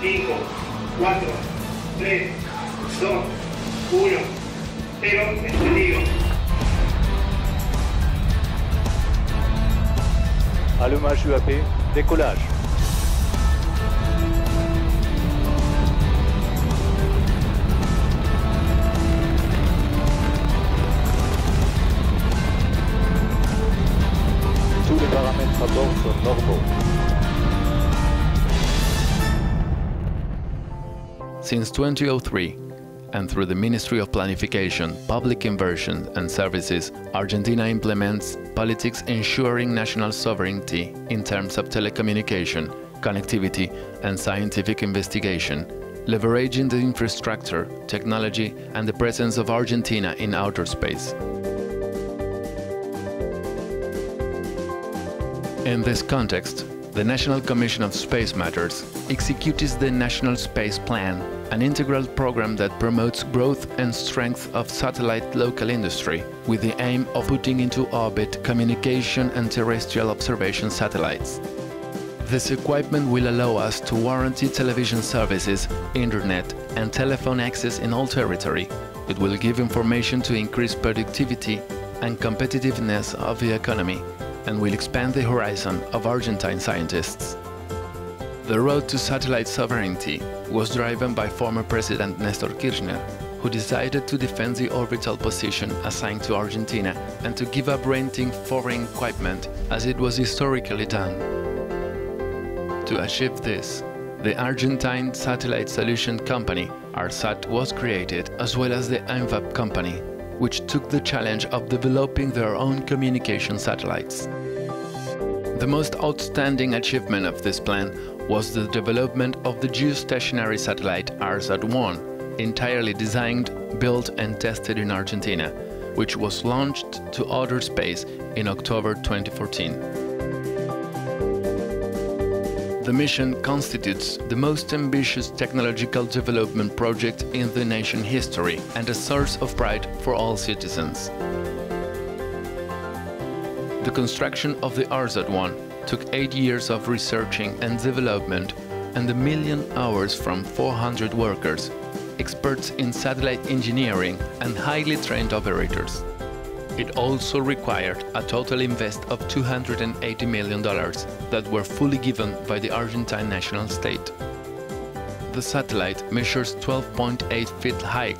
5, 4, 3, 2, 1, 0, encendido. Allumage UAP, décollage. Since 2003, and through the Ministry of Planification, Public Inversion and Services, Argentina implements politics ensuring national sovereignty in terms of telecommunication, connectivity, and scientific investigation, leveraging the infrastructure, technology, and the presence of Argentina in outer space. In this context, the National Commission of Space Matters executes the National Space Plan, an integral program that promotes growth and strength of satellite local industry with the aim of putting into orbit communication and terrestrial observation satellites. This equipment will allow us to warranty television services, internet and telephone access in all territory. It will give information to increase productivity and competitiveness of the economy and will expand the horizon of Argentine scientists. The road to satellite sovereignty was driven by former President Nestor Kirchner, who decided to defend the orbital position assigned to Argentina and to give up renting foreign equipment as it was historically done. To achieve this, the Argentine Satellite Solution Company, ARSAT, was created, as well as the INVAP company, which took the challenge of developing their own communication satellites. The most outstanding achievement of this plan was the development of the geostationary satellite ARSAT-1, entirely designed, built and tested in Argentina, which was launched to outer space in October 2014. The mission constitutes the most ambitious technological development project in the nation history and a source of pride for all citizens. The construction of the ARSAT-1 took eight years of researching and development and a million hours from 400 workers, experts in satellite engineering and highly trained operators. It also required a total invest of $280 million that were fully given by the Argentine national state. The satellite measures 12.8 feet high,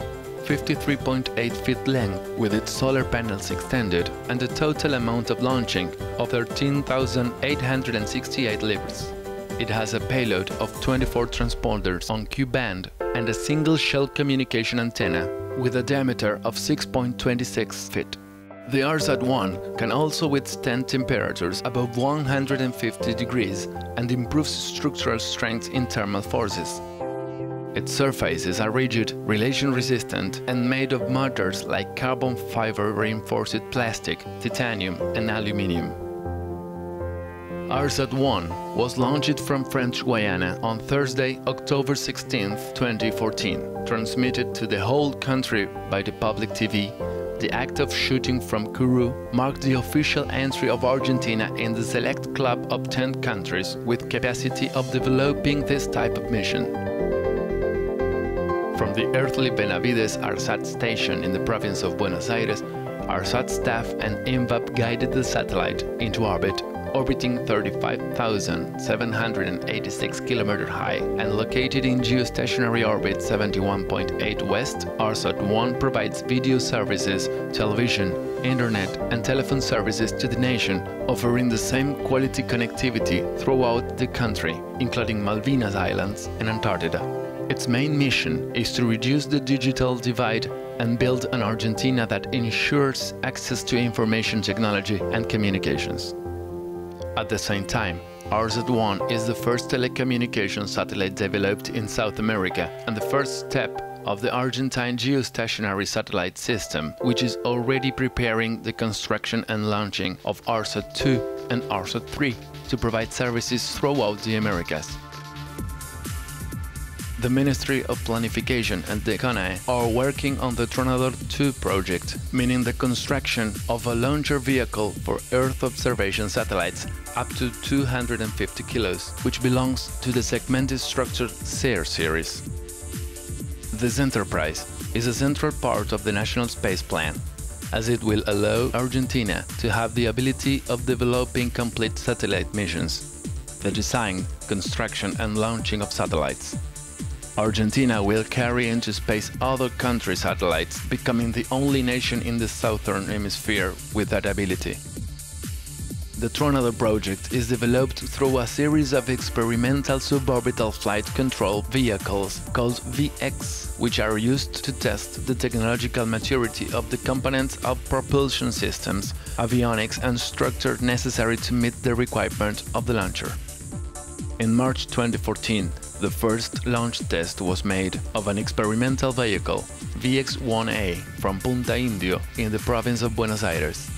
53.8 feet length with its solar panels extended and a total amount of launching of 13,868 libras. It has a payload of 24 transponders on Ku-band and a single shell communication antenna with a diameter of 6.26 feet. The ARSAT-1 can also withstand temperatures above 150 degrees and improves structural strength in thermal forces. Its surfaces are rigid, relation-resistant and made of materials like carbon fiber reinforced plastic, titanium and aluminium. ARSAT-1 was launched from French Guiana on Thursday, October 16, 2014, transmitted to the whole country by the public TV the act of shooting from Kourou marked the official entry of Argentina in the select club of 10 countries with capacity of developing this type of mission. From the earthly Benavides ARSAT station in the province of Buenos Aires, ARSAT staff and INVAP guided the satellite into orbit orbiting 35,786 km high and located in geostationary orbit 71.8 west, ARSAT-1 provides video services, television, internet and telephone services to the nation, offering the same quality connectivity throughout the country, including Malvinas Islands and Antarctica. Its main mission is to reduce the digital divide and build an Argentina that ensures access to information technology and communications. At the same time, ARSAT-1 is the first telecommunication satellite developed in South America and the first step of the Argentine geostationary satellite system, which is already preparing the construction and launching of ARSAT-2 and ARSAT-3 to provide services throughout the Americas. The Ministry of Planification and the CONAE are working on the Tronador 2 project, meaning the construction of a launcher vehicle for Earth observation satellites up to 250 kilos, which belongs to the segmented structured SARE series. This enterprise is a central part of the National Space Plan, as it will allow Argentina to have the ability of developing complete satellite missions, the design, construction and launching of satellites. Argentina will carry into space other country satellites, becoming the only nation in the southern hemisphere with that ability. The Tronador project is developed through a series of experimental suborbital flight control vehicles called VX, which are used to test the technological maturity of the components of propulsion systems, avionics and structure necessary to meet the requirement of the launcher. In March 2014, the first launch test was made of an experimental vehicle, VX-1A, from Punta Indio in the province of Buenos Aires.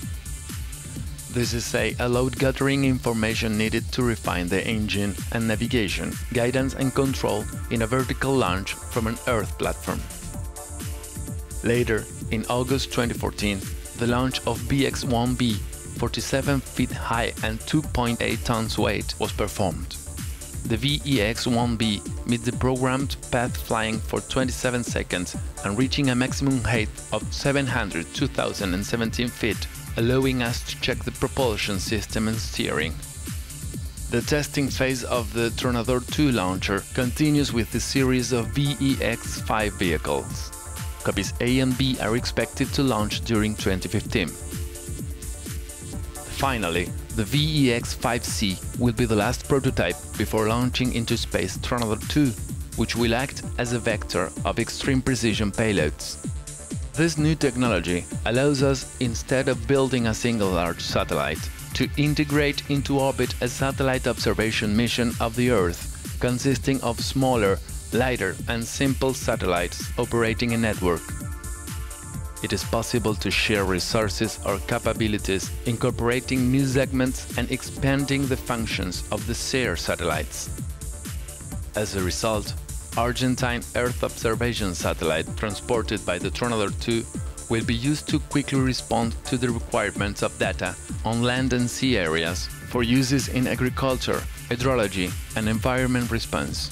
This is a allowed gathering information needed to refine the engine and navigation, guidance and control in a vertical launch from an Earth platform. Later, in August 2014, the launch of VX-1B, 47 feet high and 2.8 tons weight, was performed the VEX-1B meets the programmed path flying for 27 seconds and reaching a maximum height of 702,017 feet, allowing us to check the propulsion system and steering. The testing phase of the Tronador 2 launcher continues with the series of VEX-5 vehicles. Copies A and B are expected to launch during 2015. Finally, the VEX-5C will be the last prototype before launching into space Tronador 2, which will act as a vector of extreme precision payloads. This new technology allows us, instead of building a single large satellite, to integrate into orbit a satellite observation mission of the Earth, consisting of smaller, lighter and simple satellites operating a network it is possible to share resources or capabilities, incorporating new segments and expanding the functions of the SARE satellites. As a result, Argentine Earth observation satellite transported by the Tronador 2 will be used to quickly respond to the requirements of data on land and sea areas for uses in agriculture, hydrology and environment response.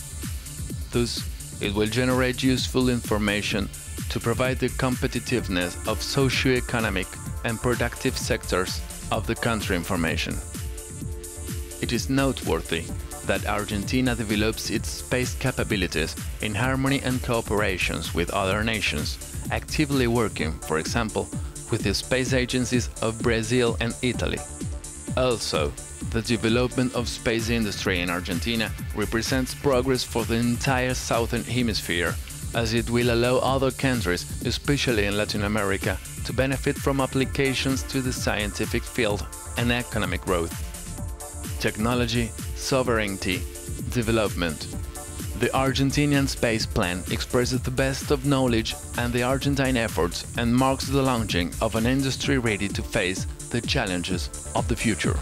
Thus, it will generate useful information to provide the competitiveness of socio-economic and productive sectors of the country information. It is noteworthy that Argentina develops its space capabilities in harmony and cooperations with other nations, actively working, for example, with the space agencies of Brazil and Italy. Also, the development of space industry in Argentina represents progress for the entire southern hemisphere as it will allow other countries, especially in Latin America, to benefit from applications to the scientific field and economic growth. Technology, sovereignty, development. The Argentinian Space Plan expresses the best of knowledge and the Argentine efforts and marks the launching of an industry ready to face the challenges of the future.